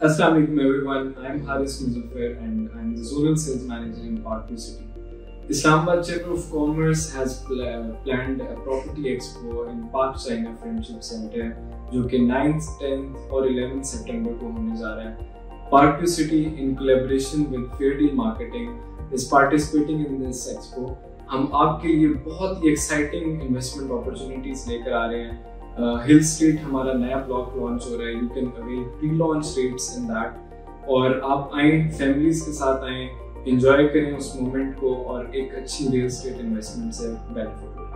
Assalamu alaikum everyone. I'm Haris Muzaffar and I'm the Zonal Sales Manager in Parkview City. Islamabad Chamber of Commerce has pl- planned a property expo in Park China Friendship Center जो कि 9th, 10th और 11th सितंबर को होने जा रहा है Parkview City in collaboration with Fair Deal Marketing is participating in this expo. हम आपके लिए बहुत ही एक्साइटिंग इन्वेस्टमेंट अपॉर्चुनिटीज़ लेकर आ रहे हैं हिल स्टेट हमारा नया ब्लॉक लॉन्च हो रहा है. You can avail pre launch rates in that और आप आए फैमिलीज़ के साथ आए इंजॉय करें उस मोमेंट को और एक अच्छी रियल स्टेट इन्वेस्टमेंट से बेनिफिट